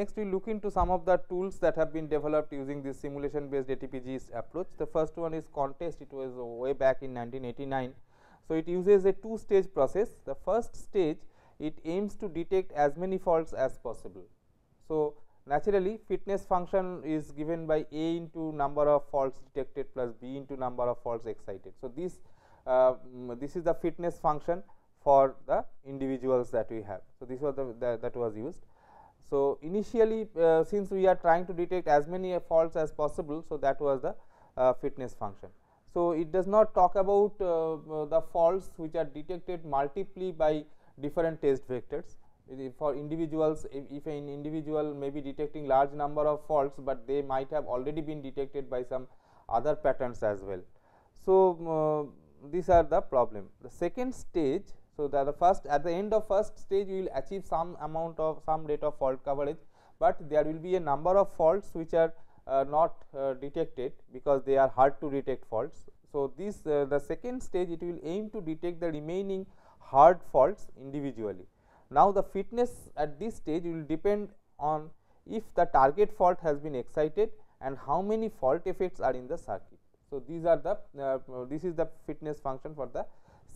Next, we look into some of the tools that have been developed using this simulation based ATPG's approach. The first one is Contest, it was way back in 1989. So, it uses a two stage process. The first stage it aims to detect as many faults as possible. So, naturally fitness function is given by a into number of faults detected plus b into number of faults excited. So, this uh, this is the fitness function for the individuals that we have. So, this was the, the that was used. So, initially uh, since we are trying to detect as many faults as possible. So, that was the uh, fitness function. So, it does not talk about uh, the faults which are detected multiply by different test vectors. For individuals, if, if an individual may be detecting large number of faults, but they might have already been detected by some other patterns as well. So, uh, these are the problem. The second stage so, the, the first at the end of first stage you will achieve some amount of some rate of fault coverage, but there will be a number of faults which are uh, not uh, detected because they are hard to detect faults. So, this uh, the second stage it will aim to detect the remaining hard faults individually. Now, the fitness at this stage will depend on if the target fault has been excited and how many fault effects are in the circuit. So, these are the uh, this is the fitness function for the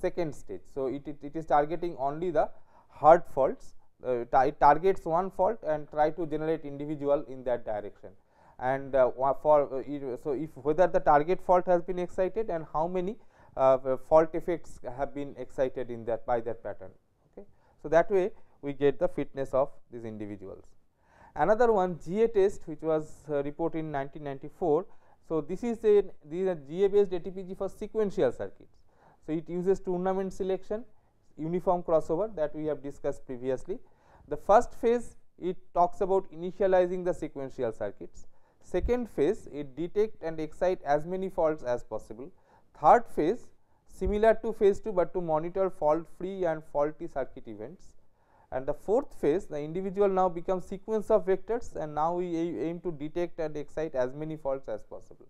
second stage. So, it, it, it is targeting only the hard faults, uh, it targets one fault and try to generate individual in that direction. And uh, for uh, so, if whether the target fault has been excited and how many uh, fault effects have been excited in that by that pattern. Okay. So, that way we get the fitness of these individuals. Another one GATEST which was uh, reported in 1994. So, this is a these are GA based ATPG for sequential circuits. So, it uses tournament selection uniform crossover that we have discussed previously. The first phase it talks about initializing the sequential circuits. Second phase it detect and excite as many faults as possible. Third phase similar to phase 2, but to monitor fault free and faulty circuit events. And the fourth phase the individual now becomes sequence of vectors and now we aim to detect and excite as many faults as possible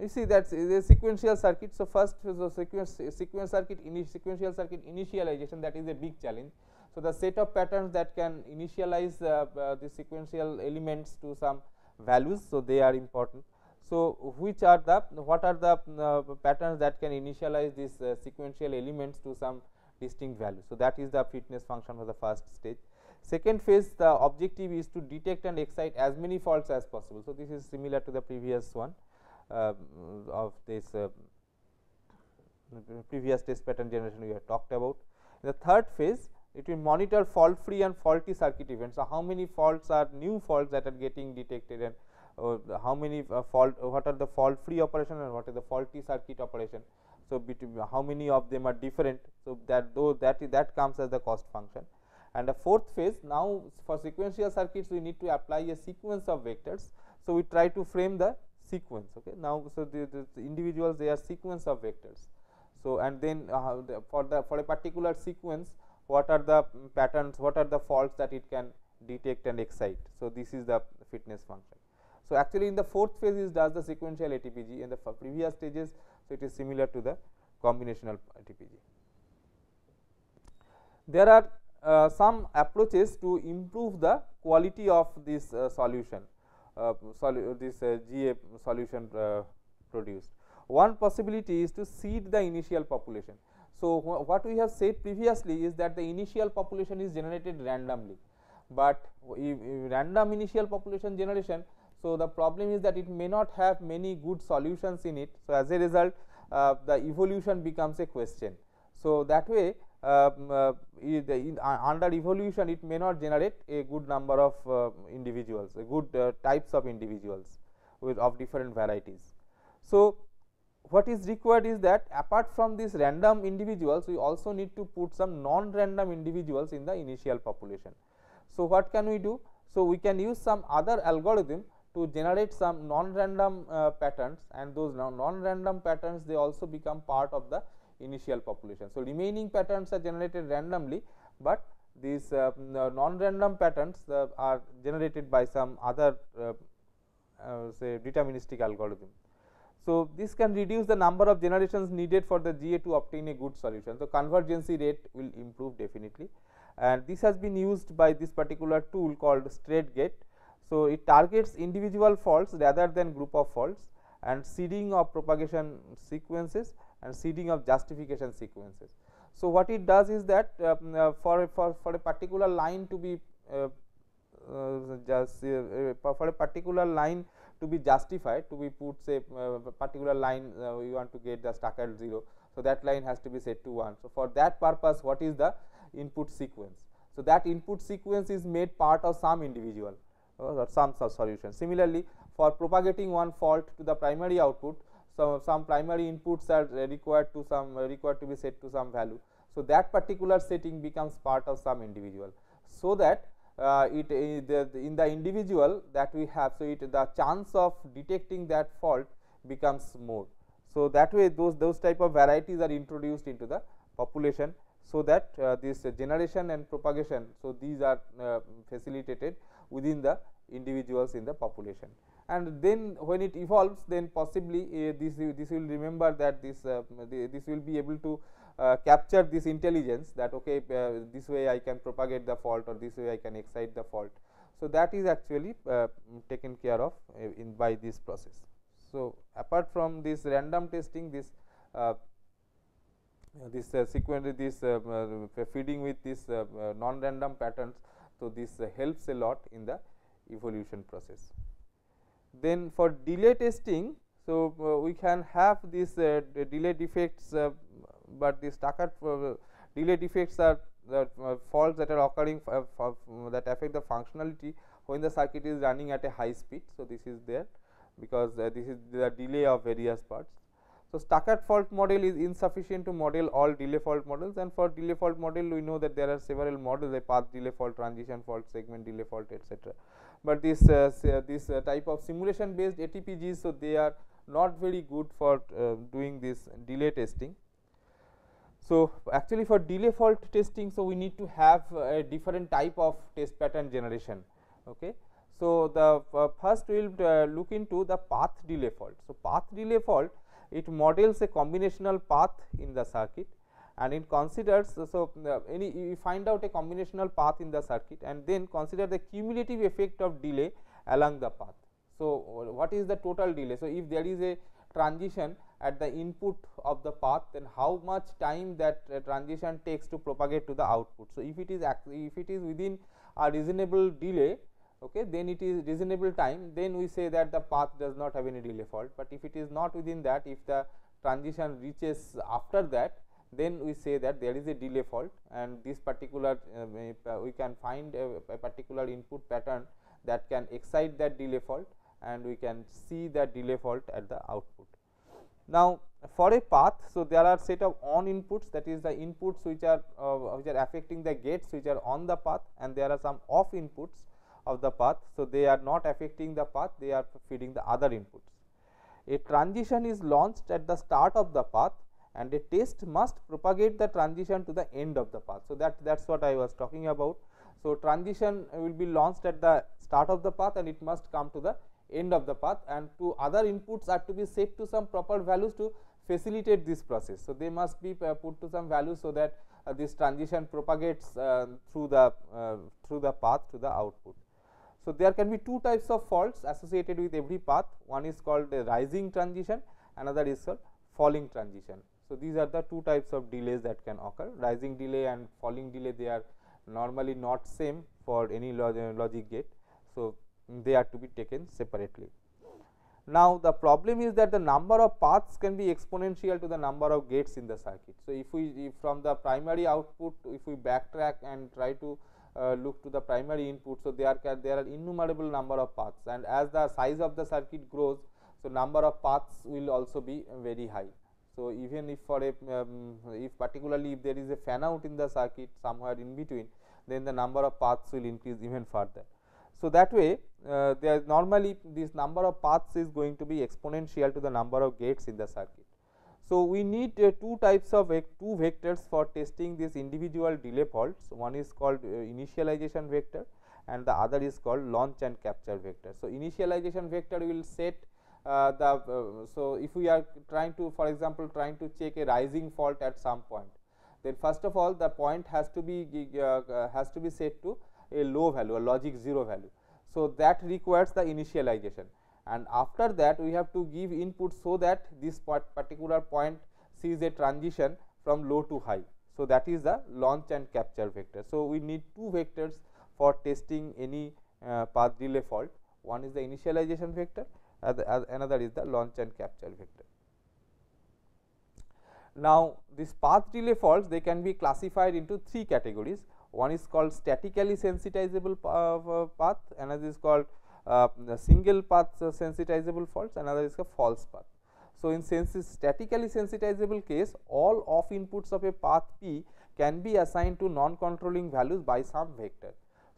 you see that is a sequential circuit. So, first is a sequence sequence circuit sequential circuit initialization that is a big challenge. So, the set of patterns that can initialize uh, uh, the sequential elements to some values. So, they are important. So, which are the what are the uh, patterns that can initialize these uh, sequential elements to some distinct value. So, that is the fitness function for the first stage. Second phase the objective is to detect and excite as many faults as possible. So, this is similar to the previous one. Uh, of this uh, previous test pattern generation we have talked about. The third phase, it will monitor fault free and faulty circuit events. So, how many faults are new faults that are getting detected and uh, how many uh, fault what are the fault free operation and what is the faulty circuit operation. So, between how many of them are different. So, that though that that comes as the cost function and the fourth phase now for sequential circuits we need to apply a sequence of vectors. So, we try to frame the sequence. Okay. Now, so the, the, the individuals they are sequence of vectors. So, and then uh, the, for the for a particular sequence what are the patterns, what are the faults that it can detect and excite. So, this is the fitness function. So, actually in the fourth phase is does the sequential ATPG in the previous stages. So, it is similar to the combinational ATPG. There are uh, some approaches to improve the quality of this uh, solution. Uh, this uh, GA solution uh, produced. One possibility is to seed the initial population. So, wh what we have said previously is that the initial population is generated randomly, but if, if random initial population generation. So, the problem is that it may not have many good solutions in it. So, as a result uh, the evolution becomes a question. So, that way in, uh, under evolution it may not generate a good number of uh, individuals, a good uh, types of individuals with of different varieties. So, what is required is that apart from these random individuals, we also need to put some non-random individuals in the initial population. So, what can we do? So, we can use some other algorithm to generate some non-random uh, patterns and those non-random patterns they also become part of the initial population. So, remaining patterns are generated randomly, but these uh, non-random patterns uh, are generated by some other uh, uh, say deterministic algorithm. So, this can reduce the number of generations needed for the GA to obtain a good solution. So, convergency rate will improve definitely and this has been used by this particular tool called STRATEGATE. So, it targets individual faults rather than group of faults and seeding of propagation sequences and seeding of justification sequences. So, what it does is that um, uh, for, for, for a particular line to be uh, uh, just uh, uh, for a particular line to be justified to be put say uh, particular line we want to get the stuck at 0. So, that line has to be set to 1. So, for that purpose what is the input sequence. So, that input sequence is made part of some individual or some solution. Similarly, for propagating one fault to the primary output, so some primary inputs are required to some required to be set to some value. So, that particular setting becomes part of some individual. So, that uh, it uh, the, in the individual that we have. So, it the chance of detecting that fault becomes more. So, that way those those type of varieties are introduced into the population. So, that uh, this generation and propagation. So, these are uh, facilitated within the individuals in the population and then when it evolves then possibly uh, this this will remember that this uh, this will be able to uh, capture this intelligence that okay uh, this way I can propagate the fault or this way I can excite the fault. So, that is actually uh, taken care of uh, in by this process. So, apart from this random testing this this sequence this feeding with this non random patterns. So, this helps a lot in the evolution process. Then for delay testing, so uh, we can have these uh, delay defects, uh, but the stuck at delay defects are the faults that are occurring that affect the functionality when the circuit is running at a high speed. So, this is there because this is the delay of various parts. So, stuck at fault model is insufficient to model all delay fault models and for delay fault model we know that there are several models like path delay fault, transition fault, segment delay fault etc but this uh, uh, this uh, type of simulation based ATPGs. So, they are not very good for doing this delay testing. So, actually for delay fault testing, so we need to have a different type of test pattern generation. Okay. So, the uh, first we will uh, look into the path delay fault. So, path delay fault it models a combinational path in the circuit and it considers so uh, any you find out a combinational path in the circuit and then consider the cumulative effect of delay along the path. So, what is the total delay? So, if there is a transition at the input of the path then how much time that uh, transition takes to propagate to the output. So, if it is if it is within a reasonable delay okay, then it is reasonable time then we say that the path does not have any delay fault, but if it is not within that if the transition reaches after that then we say that there is a delay fault and this particular uh, uh, we can find a, a, particular input pattern that can excite that delay fault and we can see that delay fault at the output. Now, for a path, so there are set of on inputs that is the inputs which are uh, which are affecting the gates which are on the path and there are some off inputs of the path. So, they are not affecting the path they are feeding the other inputs. A transition is launched at the start of the path and a test must propagate the transition to the end of the path. So, that that is what I was talking about. So, transition will be launched at the start of the path and it must come to the end of the path and two other inputs are to be set to some proper values to facilitate this process. So, they must be uh, put to some values so that uh, this transition propagates uh, through the uh, through the path to the output. So, there can be two types of faults associated with every path one is called a rising transition another is called falling transition. So, these are the two types of delays that can occur rising delay and falling delay they are normally not same for any logic gate. So, they are to be taken separately. Now, the problem is that the number of paths can be exponential to the number of gates in the circuit. So, if we if from the primary output if we backtrack and try to uh, look to the primary input. So, there are there are innumerable number of paths and as the size of the circuit grows. So, number of paths will also be very high. So, even if for a um, if particularly if there is a fan out in the circuit somewhere in between then the number of paths will increase even further. So, that way uh, there normally this number of paths is going to be exponential to the number of gates in the circuit. So, we need uh, two types of two vectors for testing these individual delay faults one is called uh, initialization vector and the other is called launch and capture vector. So, initialization vector will set uh, the uh, so if we are trying to for example trying to check a rising fault at some point then first of all the point has to be uh, has to be set to a low value a logic 0 value. So, that requires the initialization and after that we have to give input so that this particular point sees a transition from low to high. So, that is the launch and capture vector. So, we need two vectors for testing any uh, path delay fault one is the initialization vector another is the launch and capture vector. Now, these path delay faults they can be classified into three categories one is called statically sensitizable uh, path another is called uh, single path sensitizable faults another is a false path. So, in statically sensitizable case all off inputs of a path P can be assigned to non controlling values by some vector.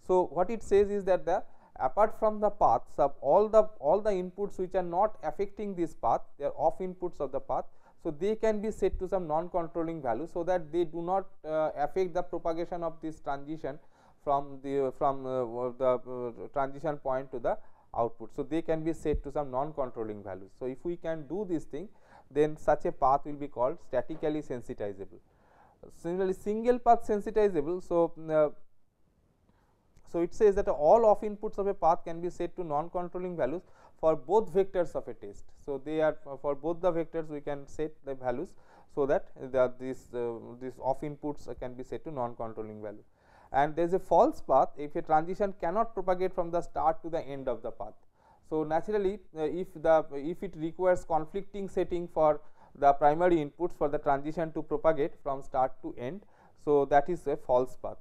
So, what it says is that the apart from the paths all the all the inputs which are not affecting this path they are off inputs of the path. So, they can be set to some non controlling value so that they do not uh, affect the propagation of this transition from the from uh, the uh, transition point to the output. So, they can be set to some non controlling values. So, if we can do this thing then such a path will be called statically sensitizable. Similarly, single path sensitizable. So, uh, so, it says that all off inputs of a path can be set to non controlling values for both vectors of a test. So, they are for both the vectors we can set the values. So, that the, this uh, this off inputs can be set to non controlling value and there is a false path if a transition cannot propagate from the start to the end of the path. So, naturally uh, if the if it requires conflicting setting for the primary inputs for the transition to propagate from start to end. So, that is a false path.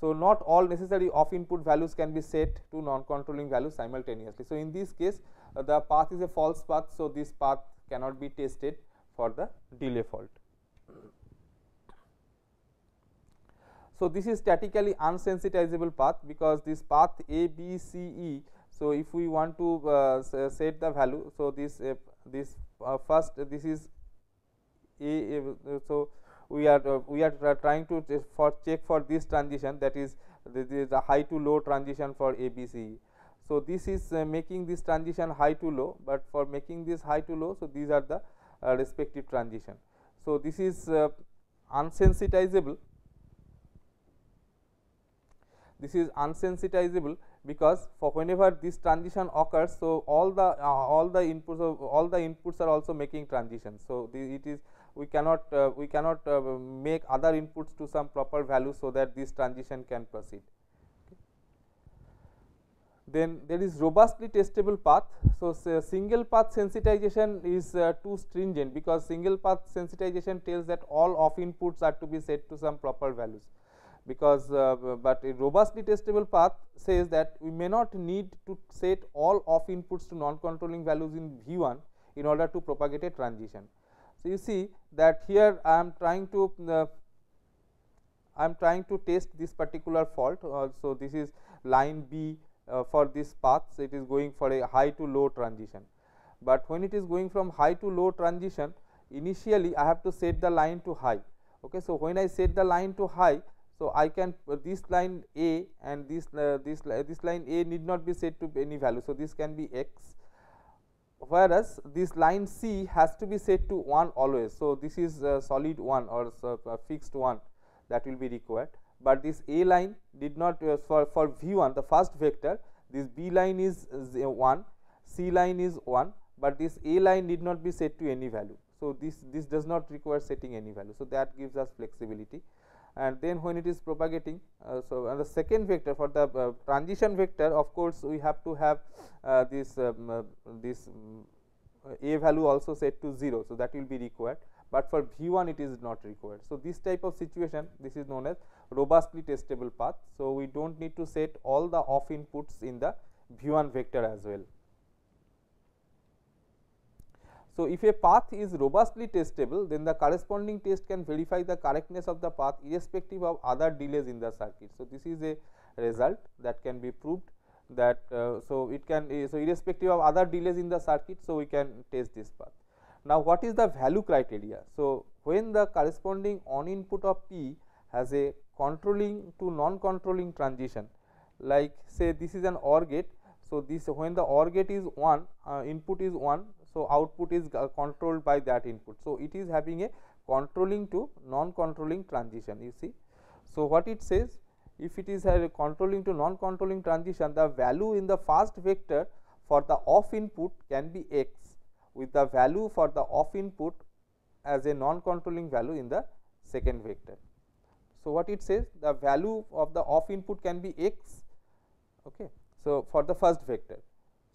So, not all necessary off input values can be set to non controlling values simultaneously. So, in this case uh, the path is a false path. So, this path cannot be tested for the delay fault. So, this is statically unsensitizable path because this path A, B, C, E. So, if we want to uh, set the value, so this uh, this uh, first this is A. so, we are uh, we are trying to for check for this transition that is the the high to low transition for ABC. So, this is uh, making this transition high to low, but for making this high to low, so these are the uh, respective transition. So, this is unsensitizable this is unsensitizable because for whenever this transition occurs. So, all the uh, all the inputs all the inputs are also making transitions. So, the, it is we cannot uh, we cannot uh, make other inputs to some proper value. So, that this transition can proceed. Then there is robustly testable path. So, single path sensitization is uh, too stringent because single path sensitization tells that all off inputs are to be set to some proper values because uh, but a robustly testable path says that we may not need to set all off inputs to non controlling values in V 1 in order to propagate a transition. So, you see that here I am trying to uh, I am trying to test this particular fault. Uh, so, this is line B uh, for this path. So, it is going for a high to low transition, but when it is going from high to low transition initially I have to set the line to high. Okay. So, when I set the line to high so, I can uh, this line A and this uh, this this line A need not be set to any value. So, this can be x whereas this line C has to be set to 1 always. So, this is uh, solid 1 or uh, fixed 1 that will be required, but this A line did not uh, for for V 1 the first vector this B line is 1, C line is 1, but this A line need not be set to any value. So, this this does not require setting any value. So, that gives us flexibility and then when it is propagating. Uh, so, and the second vector for the uh, transition vector of course, we have to have uh, this um, uh, this um, a value also set to 0. So, that will be required, but for V 1 it is not required. So, this type of situation this is known as robustly testable path. So, we do not need to set all the off inputs in the V 1 vector as well. So, if a path is robustly testable, then the corresponding test can verify the correctness of the path irrespective of other delays in the circuit. So, this is a result that can be proved that uh, so it can uh, so irrespective of other delays in the circuit. So, we can test this path. Now, what is the value criteria? So, when the corresponding on input of P has a controlling to non controlling transition like say this is an OR gate. So, this when the OR gate is 1 uh, input is 1 so, output is uh, controlled by that input. So, it is having a controlling to non controlling transition you see. So, what it says if it is a controlling to non controlling transition the value in the first vector for the off input can be x with the value for the off input as a non controlling value in the second vector. So, what it says the value of the off input can be x okay. So, for the first vector.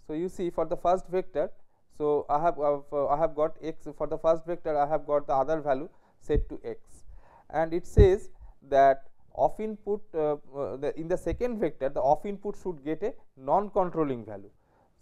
So, you see for the first vector. So, I have uh, I have got x for the first vector I have got the other value set to x and it says that off input uh, uh, the in the second vector the off input should get a non controlling value.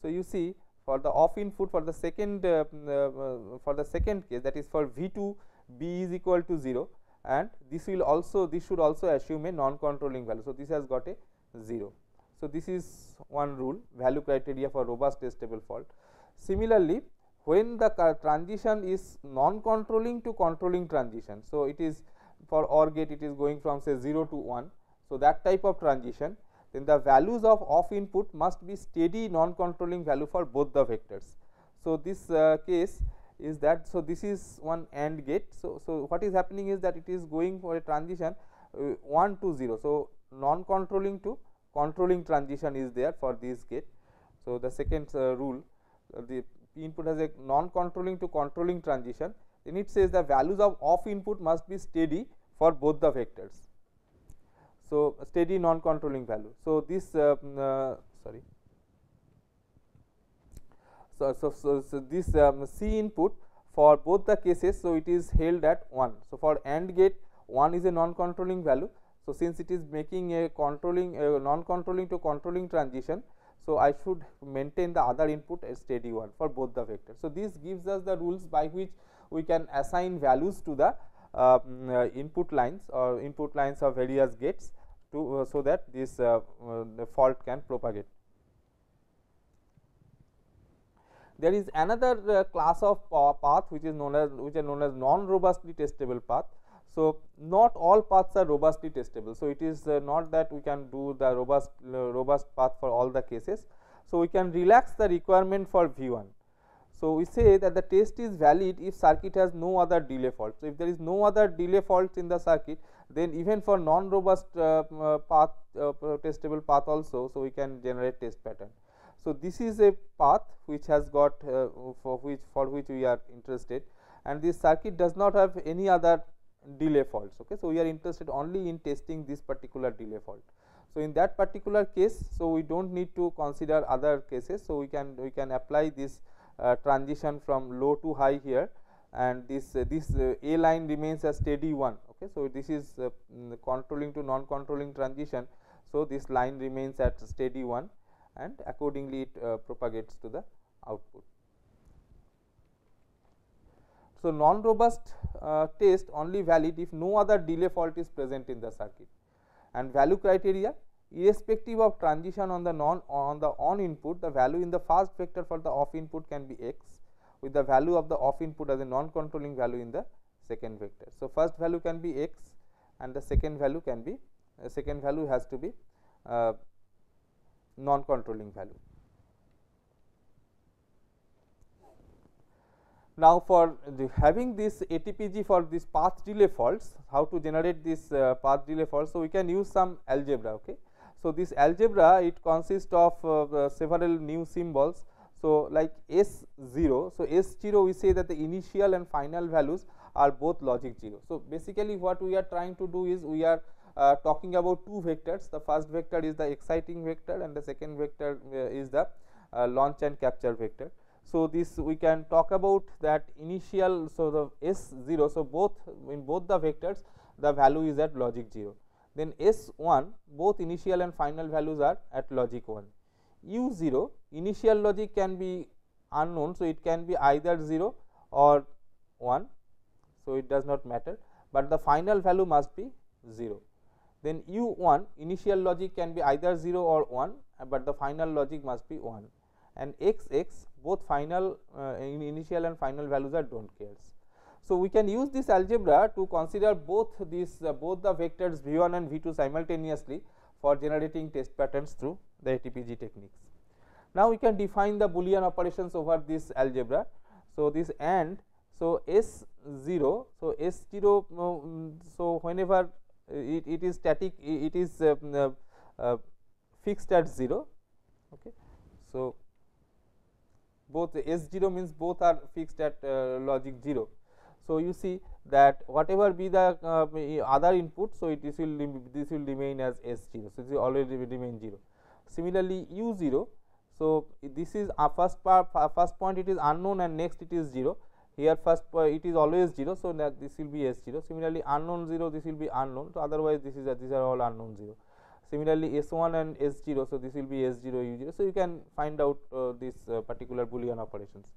So, you see for the off input for the second uh, uh, for the second case that is for V 2 b is equal to 0 and this will also this should also assume a non controlling value. So, this has got a 0. So, this is one rule value criteria for robust testable fault. Similarly, when the transition is non controlling to controlling transition. So, it is for OR gate it is going from say 0 to 1. So, that type of transition then the values of off input must be steady non controlling value for both the vectors. So, this uh, case is that so this is one AND gate. So, so what is happening is that it is going for a transition uh, 1 to 0. So, non controlling to controlling transition is there for this gate. So, the second uh, rule the input has a non controlling to controlling transition then it says the values of off input must be steady for both the vectors. So, steady non controlling value. So, this uh, uh, sorry so, so, so, so this um, C input for both the cases. So, it is held at 1. So, for AND gate 1 is a non controlling value. So, since it is making a controlling a non controlling to controlling transition. So, I should maintain the other input a steady one for both the vectors. So, this gives us the rules by which we can assign values to the uh, uh, input lines or input lines of various gates to uh, so that this uh, uh, fault can propagate. There is another uh, class of path which is known as which are known as non robustly testable path. So, not all paths are robustly testable. So, it is uh, not that we can do the robust uh, robust path for all the cases. So, we can relax the requirement for V 1. So, we say that the test is valid if circuit has no other delay fault. So, if there is no other delay faults in the circuit then even for non robust uh, uh, path uh, testable path also. So, we can generate test pattern. So, this is a path which has got uh, for which for which we are interested and this circuit does not have any other delay faults. Okay. So, we are interested only in testing this particular delay fault. So, in that particular case, so we do not need to consider other cases. So, we can we can apply this uh, transition from low to high here and this uh, this uh, A line remains a steady one. Okay. So, this is uh, mm, controlling to non controlling transition. So, this line remains at steady one and accordingly it uh, propagates to the output. So, non robust uh, test only valid if no other delay fault is present in the circuit and value criteria irrespective of transition on the non on the on input the value in the first vector for the off input can be x with the value of the off input as a non controlling value in the second vector. So, first value can be x and the second value can be uh, second value has to be uh, non controlling value. Now, for having this ATPG for this path delay faults, how to generate this uh, path delay faults. So, we can use some algebra. Okay. So, this algebra it consists of uh, uh, several new symbols. So, like S 0. So, S 0 we say that the initial and final values are both logic 0. So, basically what we are trying to do is we are uh, talking about two vectors the first vector is the exciting vector and the second vector uh, is the uh, launch and capture vector. So, this we can talk about that initial so the S 0 so both in both the vectors the value is at logic 0 then S 1 both initial and final values are at logic 1 U 0 initial logic can be unknown. So, it can be either 0 or 1. So, it does not matter, but the final value must be 0 then u 1 initial logic can be either 0 or 1, uh, but the final logic must be 1 and x x both final uh, in initial and final values are do not cares. So, we can use this algebra to consider both these uh, both the vectors v 1 and v 2 simultaneously for generating test patterns through the ATPG techniques. Now, we can define the boolean operations over this algebra. So, this AND So, S 0, so S 0, um, so whenever it, it is static, it is uh, uh, uh, fixed at 0. Okay. So, both S 0 means both are fixed at uh, logic 0. So, you see that whatever be the uh, other input, so it this will this will remain as S 0. So, this will already remain 0. Similarly, U 0. So, this is a first part first point it is unknown and next it is 0 here first it is always 0. So, that this will be S 0 similarly unknown 0 this will be unknown. So, otherwise this is a, these are all unknown 0 similarly S 1 and S 0. So, this will be S 0 U 0. So, you can find out uh, this uh, particular boolean operations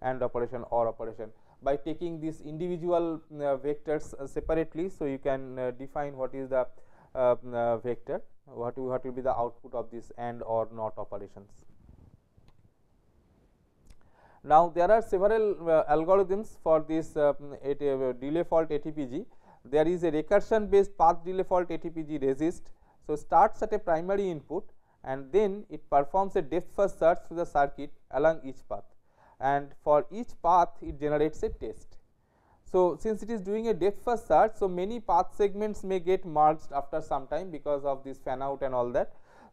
and operation or operation by taking these individual uh, vectors uh, separately. So, you can uh, define what is the uh, vector what, what will be the output of this and or not operations. Now, there are several uh, algorithms for this uh, uh delay fault ATPG. There is a recursion based path delay fault ATPG RESIST. So, starts at a primary input and then it performs a depth first search through the circuit along each path and for each path it generates a test. So, since it is doing a depth first search, so many path segments may get merged after some time because of this fan out and all that.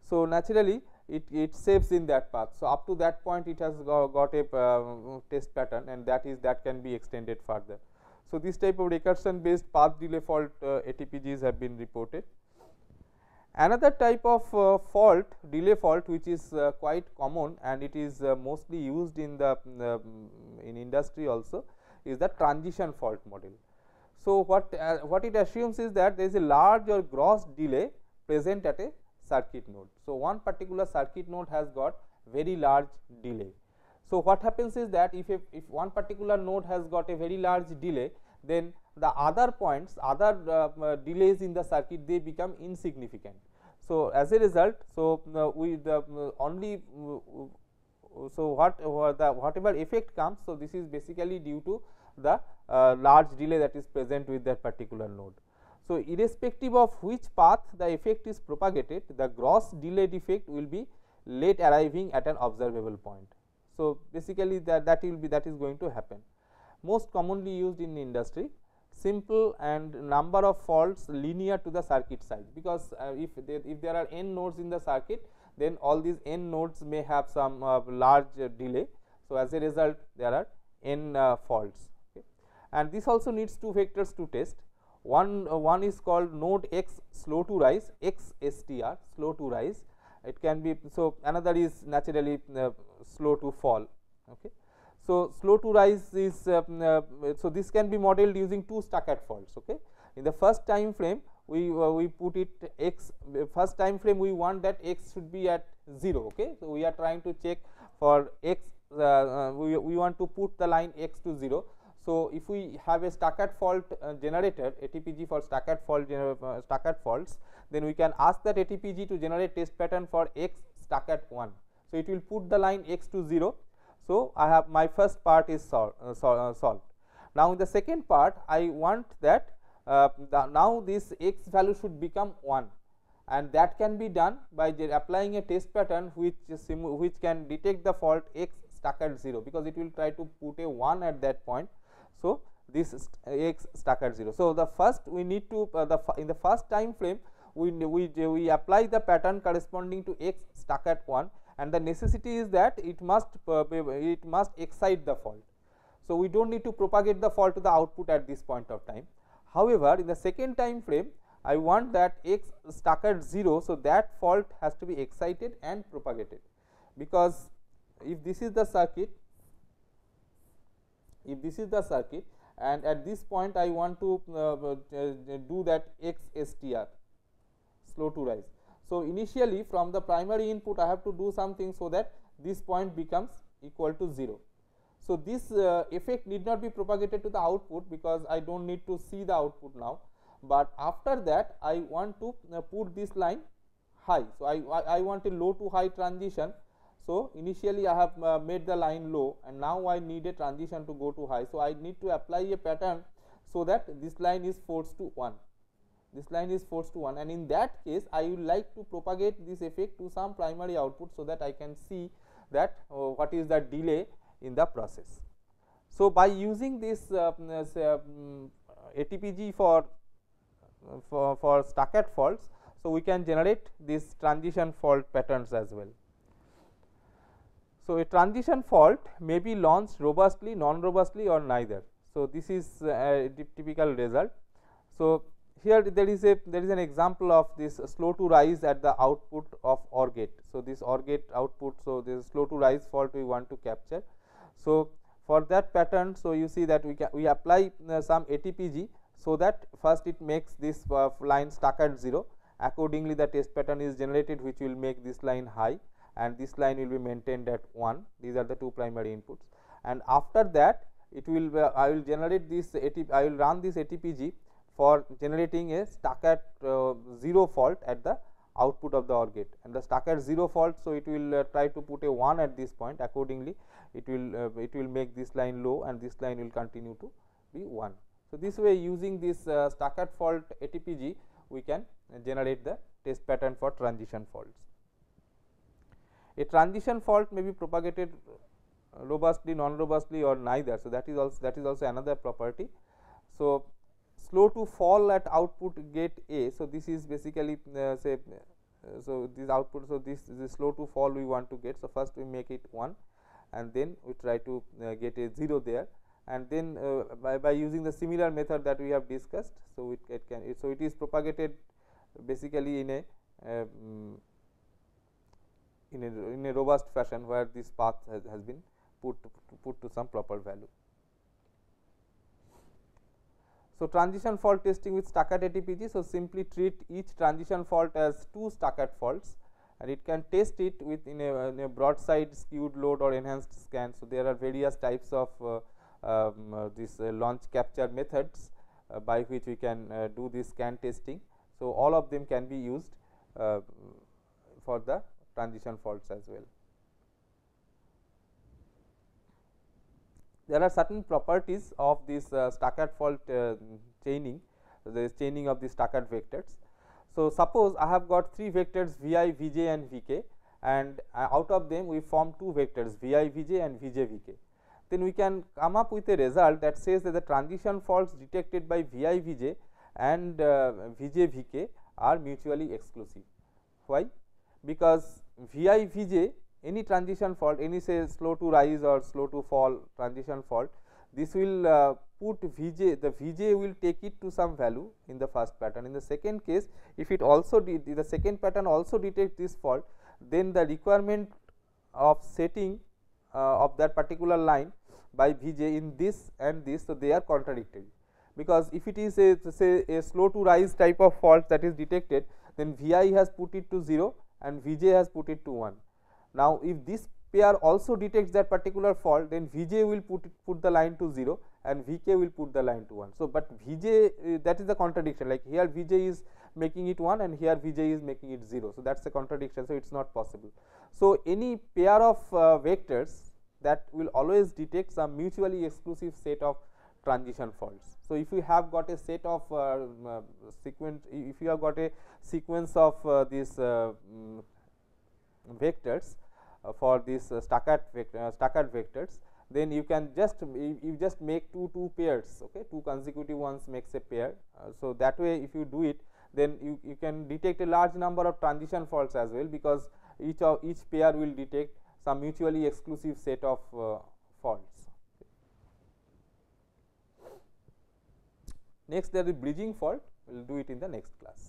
So, naturally it, it saves in that path. So, up to that point it has got, got a uh, test pattern and that is that can be extended further. So, this type of recursion based path delay fault uh, ATPGs have been reported. Another type of uh, fault delay fault which is uh, quite common and it is uh, mostly used in the um, in industry also is the transition fault model. So, what uh, what it assumes is that there is a large or gross delay present at a circuit node. So, one particular circuit node has got very large delay. So, what happens is that if, a, if one particular node has got a very large delay, then the other points, other uh, uh, delays in the circuit they become insignificant. So, as a result, so uh, we the uh, only uh, so what the whatever effect comes. So, this is basically due to the uh, large delay that is present with that particular node. So, irrespective of which path the effect is propagated, the gross delayed effect will be late arriving at an observable point. So, basically that, that will be that is going to happen. Most commonly used in industry, simple and number of faults linear to the circuit size, because uh, if there, if there are n nodes in the circuit, then all these n nodes may have some uh, large uh, delay. So, as a result there are n uh, faults okay. and this also needs two vectors to test one uh, one is called node x slow to rise x str slow to rise it can be so another is naturally uh, slow to fall okay so slow to rise is uh, uh, so this can be modeled using two stuck at faults okay in the first time frame we uh, we put it x first time frame we want that x should be at 0 okay so we are trying to check for x we, we want to put the line x to 0 so, if we have a stuck at fault uh, generator ATPG for stuck at fault uh, stuck at faults, then we can ask that ATPG to generate test pattern for x stuck at 1. So, it will put the line x to 0. So, I have my first part is sol uh, sol uh, solved. Now, in the second part I want that uh, now this x value should become 1 and that can be done by applying a test pattern which which can detect the fault x stuck at 0 because it will try to put a 1 at that point so, this x stuck at 0. So, the first we need to uh, the in the first time frame we, we, we apply the pattern corresponding to x stuck at 1 and the necessity is that it must uh, it must excite the fault. So, we do not need to propagate the fault to the output at this point of time. However, in the second time frame I want that x stuck at 0. So, that fault has to be excited and propagated because if this is the circuit if this is the circuit and at this point I want to uh, uh, do that x str slow to rise. So, initially from the primary input I have to do something so that this point becomes equal to 0. So, this uh, effect need not be propagated to the output because I do not need to see the output now, but after that I want to uh, put this line high. So, I, I want a low to high transition so, initially I have uh, made the line low and now I need a transition to go to high. So, I need to apply a pattern so that this line is forced to 1 this line is forced to 1 and in that case I would like to propagate this effect to some primary output so that I can see that uh, what is the delay in the process. So, by using this uh, um, ATPG for, for, for stuck at faults, so we can generate these transition fault patterns as well. So, a transition fault may be launched robustly, non-robustly or neither. So, this is a typical result. So, here there is a there is an example of this slow to rise at the output of OR gate. So, this OR gate output. So, this slow to rise fault we want to capture. So, for that pattern, so you see that we can we apply uh, some ATPG. So, that first it makes this uh, line stuck at 0 accordingly the test pattern is generated which will make this line high and this line will be maintained at 1 these are the two primary inputs and after that it will uh, I will generate this ATP, I will run this ATPG for generating a stuck at uh, 0 fault at the output of the OR gate and the stuck at 0 fault. So, it will uh, try to put a 1 at this point accordingly it will uh, it will make this line low and this line will continue to be 1. So, this way using this uh, stuck at fault ATPG we can generate the test pattern for transition faults. A transition fault may be propagated robustly, non-robustly or neither. So, that is also that is also another property. So, slow to fall at output gate A. So, this is basically uh, say uh, so this output. So, this is slow to fall we want to get. So, first we make it 1 and then we try to uh, get a 0 there and then uh, by, by using the similar method that we have discussed. So, it, it can it, so it is propagated basically in a um, in a in a robust fashion where this path has, has been put put to some proper value. So, transition fault testing with stuck at ATPG. So, simply treat each transition fault as two stuck at faults and it can test it with in a, in a broadside skewed load or enhanced scan. So, there are various types of uh, um, uh, this uh, launch capture methods uh, by which we can uh, do this scan testing. So, all of them can be used uh, for the transition faults as well. There are certain properties of this uh, stuck at fault uh, chaining, the chaining of the stuck at vectors. So, suppose I have got three vectors v i, v j and v k and uh, out of them we form two vectors v i, v j and v j, v k. Then we can come up with a result that says that the transition faults detected by v i, v j and uh, v j, v k are mutually exclusive. Why? Because v i, v j any transition fault any say slow to rise or slow to fall transition fault this will uh, put Vj the Vj will take it to some value in the first pattern. In the second case if it also the second pattern also detects this fault then the requirement of setting uh, of that particular line by Vj in this and this. So, they are contradictory because if it is a say a slow to rise type of fault that is detected then Vi has put it to 0 and Vj has put it to 1 now, if this pair also detects that particular fault then Vj will put put the line to 0 and Vk will put the line to 1. So, but Vj uh, that is the contradiction like here Vj is making it 1 and here Vj is making it 0. So, that is a contradiction. So, it is not possible. So, any pair of uh, vectors that will always detect some mutually exclusive set of transition faults. So, if you have got a set of uh, uh sequence, if you have got a sequence of uh, mm, vectors uh, for this uh, stuck at vector, uh, vectors then you can just you just make two two pairs okay? Two consecutive ones makes a pair so that way if you do it then you, you can detect a large number of transition faults as well because each of each pair will detect some mutually exclusive set of uh, faults. Next there is bridging fault. We will do it in the next class